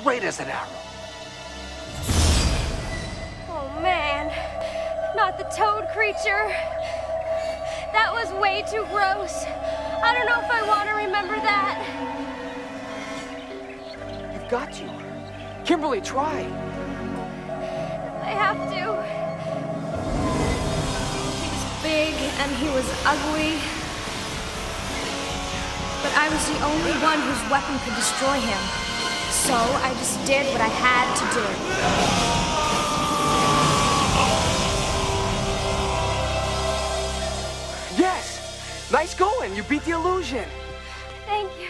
straight as an arrow. Oh man, not the toad creature. That was way too gross. I don't know if I want to remember that. You've got to. Kimberly, try. I have to. He was big and he was ugly. But I was the only one whose weapon could destroy him. So I just did what I had to do. Yes! Nice going. You beat the illusion. Thank you.